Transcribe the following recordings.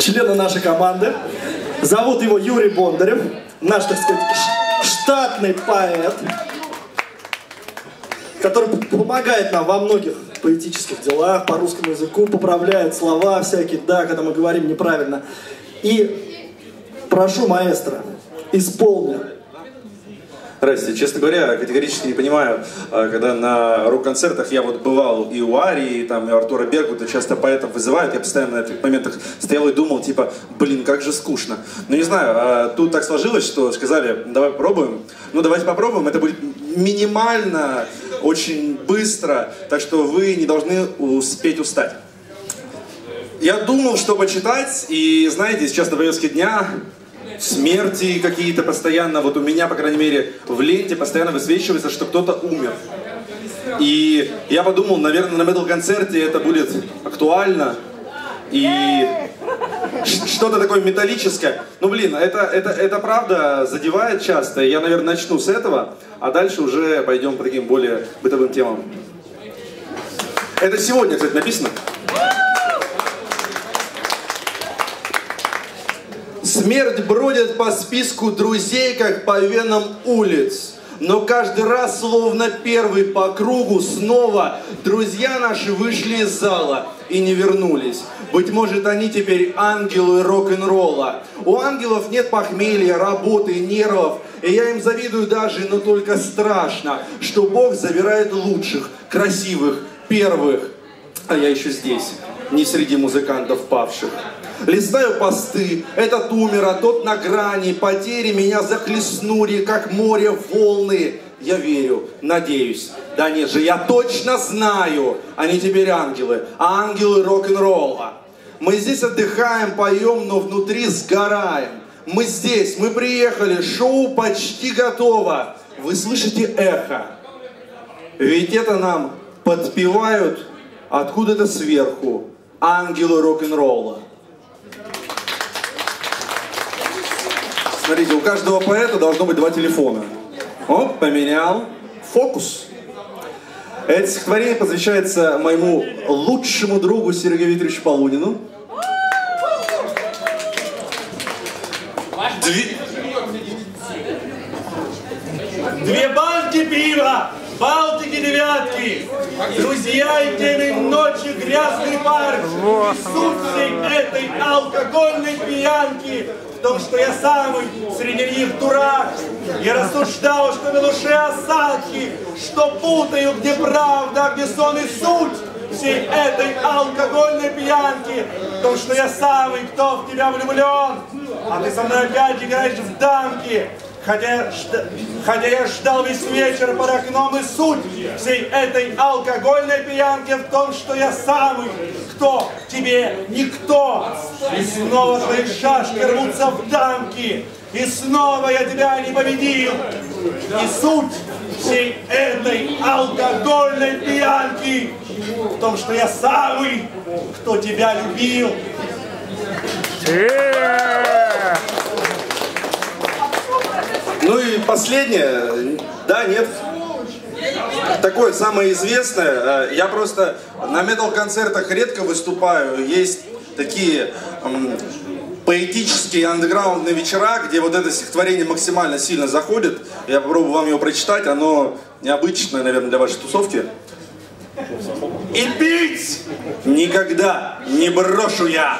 члена нашей команды. Зовут его Юрий Бондарев. Наш, так сказать, штатный поэт, который помогает нам во многих поэтических делах, по русскому языку, поправляет слова всякие, да, когда мы говорим неправильно. И прошу маэстро, исполни Здрасте. Честно говоря, категорически не понимаю, а, когда на рок-концертах я вот бывал и у Арии, и, там, и у Артура Бергута, часто поэтов вызывают, я постоянно на этих моментах стоял и думал, типа, блин, как же скучно. Ну не знаю, а тут так сложилось, что сказали, давай попробуем. Ну давайте попробуем, это будет минимально, очень быстро, так что вы не должны успеть устать. Я думал, что почитать, и знаете, сейчас на повестке дня смерти какие-то постоянно, вот у меня, по крайней мере, в ленте постоянно высвечивается, что кто-то умер. И я подумал, наверное, на метал-концерте это будет актуально. И что-то такое металлическое. Ну, блин, это, это, это правда задевает часто. Я, наверное, начну с этого, а дальше уже пойдем по таким более бытовым темам. Это сегодня, кстати, написано. Смерть бродит по списку друзей, как по венам улиц. Но каждый раз, словно первый по кругу, снова друзья наши вышли из зала и не вернулись. Быть может, они теперь ангелы рок-н-ролла. У ангелов нет похмелья, работы, нервов. И я им завидую даже, но только страшно, что Бог забирает лучших, красивых, первых. А я еще здесь, не среди музыкантов павших листаю посты, этот умер, а тот на грани, потери меня захлестнули, как море волны. Я верю, надеюсь, да нет же, я точно знаю, они теперь ангелы, а ангелы рок-н-ролла. Мы здесь отдыхаем, поем, но внутри сгораем. Мы здесь, мы приехали, шоу почти готово. Вы слышите эхо? Ведь это нам подпевают откуда-то сверху ангелы рок-н-ролла. Смотрите, у каждого поэта должно быть два телефона. Оп, поменял. Фокус. Это стихотворение посвящается моему лучшему другу Сергею Викторовичу Полунину. Две... Две банки пива, Балтики девятки, друзья и темень ночи, грязный парк, суть всей этой алкогольной пьянки том, что я самый среди них дурак. Я рассуждал, что на душе осадки, что путаю, где правда, где сон и суть всей этой алкогольной пьянки, в том, что я самый, кто в тебя влюблен, а ты со мной опять играешь в дамки, Хотя, хотя я ждал весь вечер под окном и суть всей этой алкогольной пьянки в том, что я самый, кто тебе никто. И снова твои шашки рвутся в дамки, и снова я тебя не победил. И суть всей этой алкогольной пьянки в том, что я самый, кто тебя любил. Ну и последнее, да, нет, такое самое известное, э, я просто на метал-концертах редко выступаю, есть такие эм, поэтические андеграундные вечера, где вот это стихотворение максимально сильно заходит. Я попробую вам его прочитать, оно необычное, наверное, для вашей тусовки. И пить никогда не брошу я.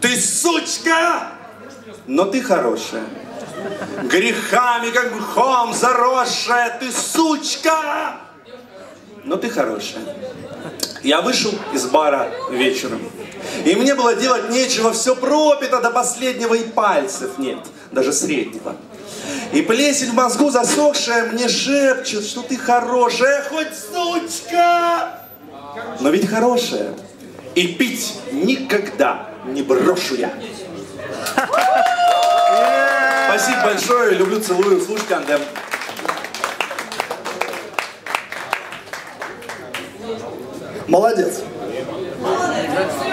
Ты сучка, но ты хорошая. Грехами, как мхом заросшая, ты сучка! Но ты хорошая. Я вышел из бара вечером. И мне было делать нечего, все пропито до последнего и пальцев нет, даже среднего. И плесень в мозгу засохшая мне шепчет, что ты хорошая, хоть сучка! Но ведь хорошая. И пить никогда не брошу я. Спасибо большое. Люблю, целую. Слушайте Андем. Молодец.